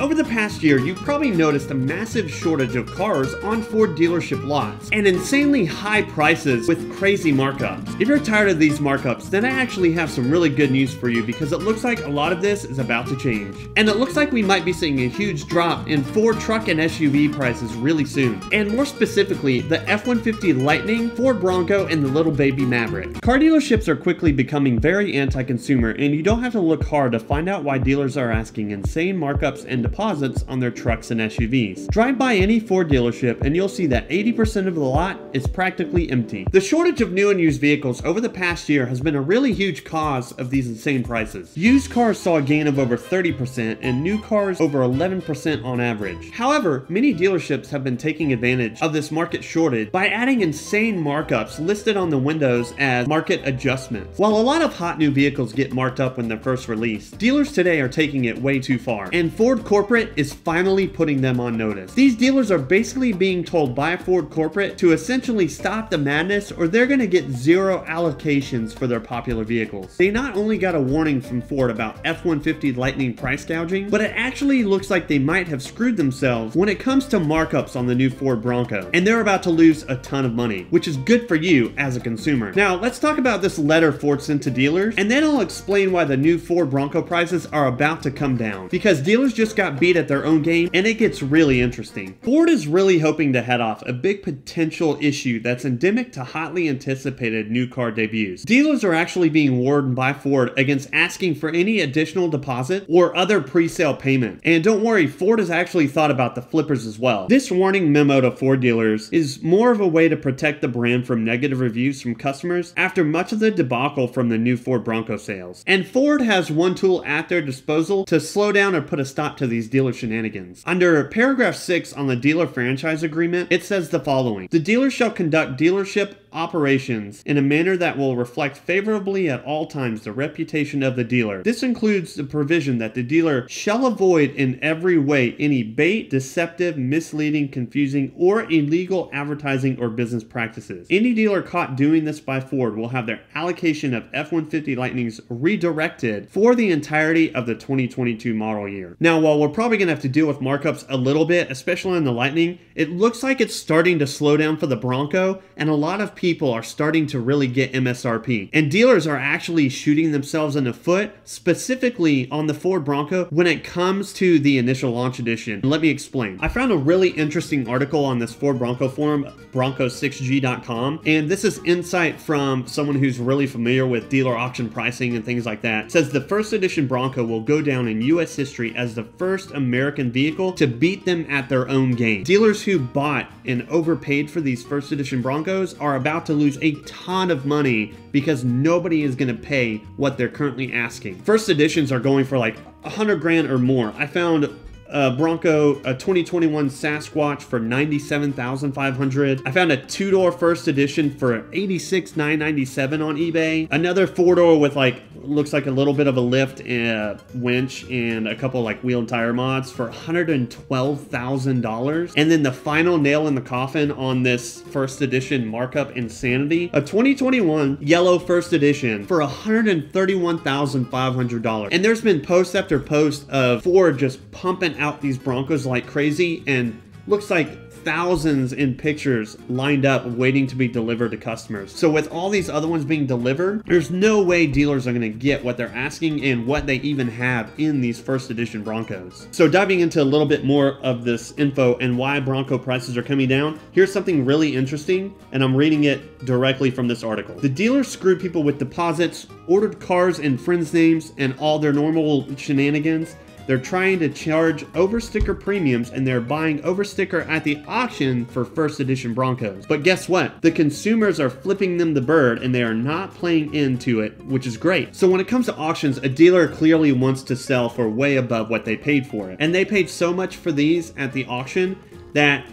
Over the past year, you've probably noticed a massive shortage of cars on Ford dealership lots, and insanely high prices with crazy markups. If you're tired of these markups, then I actually have some really good news for you because it looks like a lot of this is about to change. And it looks like we might be seeing a huge drop in Ford truck and SUV prices really soon. And more specifically, the F-150 Lightning, Ford Bronco, and the little baby Maverick. Car dealerships are quickly becoming very anti-consumer, and you don't have to look hard to find out why dealers are asking insane markups and deposits on their trucks and SUVs. Drive by any Ford dealership and you'll see that 80% of the lot is practically empty. The shortage of new and used vehicles over the past year has been a really huge cause of these insane prices. Used cars saw a gain of over 30% and new cars over 11% on average. However, many dealerships have been taking advantage of this market shortage by adding insane markups listed on the windows as market adjustments. While a lot of hot new vehicles get marked up when they're first released, dealers today are taking it way too far, and Ford Corporate is finally putting them on notice. These dealers are basically being told by Ford Corporate to essentially stop the madness or they're gonna get zero allocations for their popular vehicles. They not only got a warning from Ford about F-150 Lightning price gouging, but it actually looks like they might have screwed themselves when it comes to markups on the new Ford Bronco. And they're about to lose a ton of money, which is good for you as a consumer. Now, let's talk about this letter Ford sent to dealers, and then I'll explain why the new Ford Bronco prices are about to come down. Because dealers just got beat at their own game, and it gets really interesting. Ford is really hoping to head off a big potential issue that's endemic to hotly anticipated new car debuts. Dealers are actually being warned by Ford against asking for any additional deposit or other pre-sale payment. And don't worry, Ford has actually thought about the flippers as well. This warning memo to Ford dealers is more of a way to protect the brand from negative reviews from customers after much of the debacle from the new Ford Bronco sales. And Ford has one tool at their disposal to slow down or put a stop to these dealer shenanigans. Under paragraph 6 on the dealer franchise agreement, it says the following. The dealer shall conduct dealership operations in a manner that will reflect favorably at all times the reputation of the dealer. This includes the provision that the dealer shall avoid in every way any bait, deceptive, misleading, confusing, or illegal advertising or business practices. Any dealer caught doing this by Ford will have their allocation of F-150 Lightnings redirected for the entirety of the 2022 model year. Now, while we're probably going to have to deal with markups a little bit, especially on the Lightning, it looks like it's starting to slow down for the Bronco, and a lot of people are starting to really get MSRP. And dealers are actually shooting themselves in the foot, specifically on the Ford Bronco when it comes to the initial launch edition. Let me explain. I found a really interesting article on this Ford Bronco forum, bronco6g.com, and this is insight from someone who's really familiar with dealer auction pricing and things like that. It says the first edition Bronco will go down in US history as the first American vehicle to beat them at their own game. Dealers who bought and overpaid for these first edition Broncos are about to lose a ton of money because nobody is going to pay what they're currently asking. First editions are going for like a hundred grand or more. I found a Bronco, a 2021 Sasquatch for 97,500. I found a two-door first edition for 86,997 on eBay. Another four-door with like looks like a little bit of a lift and a winch and a couple like wheel and tire mods for $112,000. And then the final nail in the coffin on this first edition markup insanity, a 2021 yellow first edition for $131,500. And there's been post after post of Ford just pumping out these Broncos like crazy and looks like thousands in pictures lined up waiting to be delivered to customers. So with all these other ones being delivered, there's no way dealers are going to get what they're asking and what they even have in these first edition Broncos. So diving into a little bit more of this info and why Bronco prices are coming down, here's something really interesting and I'm reading it directly from this article. The dealers screwed people with deposits, ordered cars in friends' names and all their normal shenanigans they're trying to charge oversticker premiums and they're buying oversticker at the auction for first edition Broncos. But guess what? The consumers are flipping them the bird and they are not playing into it, which is great. So when it comes to auctions, a dealer clearly wants to sell for way above what they paid for it. And they paid so much for these at the auction that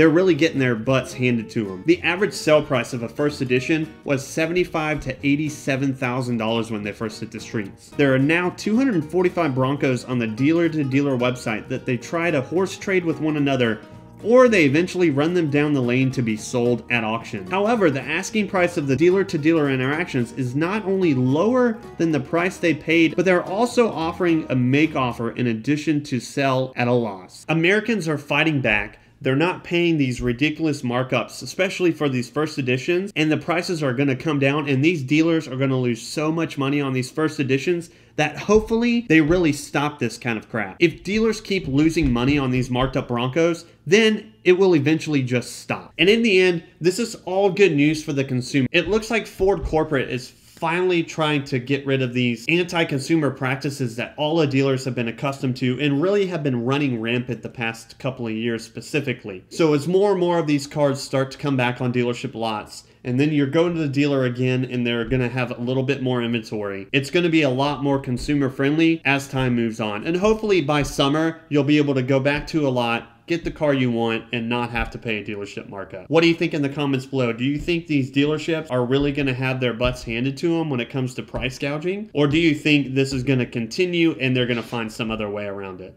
they're really getting their butts handed to them. The average sale price of a first edition was 75 to $87,000 when they first hit the streets. There are now 245 Broncos on the dealer to dealer website that they try to horse trade with one another or they eventually run them down the lane to be sold at auction. However, the asking price of the dealer to dealer interactions is not only lower than the price they paid, but they're also offering a make offer in addition to sell at a loss. Americans are fighting back they're not paying these ridiculous markups, especially for these first editions, and the prices are going to come down, and these dealers are going to lose so much money on these first editions that hopefully they really stop this kind of crap. If dealers keep losing money on these marked up Broncos, then it will eventually just stop. And in the end, this is all good news for the consumer. It looks like Ford Corporate is finally trying to get rid of these anti consumer practices that all the dealers have been accustomed to and really have been running rampant the past couple of years specifically. So, as more and more of these cars start to come back on dealership lots, and then you're going to the dealer again and they're going to have a little bit more inventory. It's going to be a lot more consumer friendly as time moves on. And hopefully by summer, you'll be able to go back to a lot get the car you want and not have to pay a dealership markup. What do you think in the comments below? Do you think these dealerships are really going to have their butts handed to them when it comes to price gouging? Or do you think this is going to continue and they're going to find some other way around it?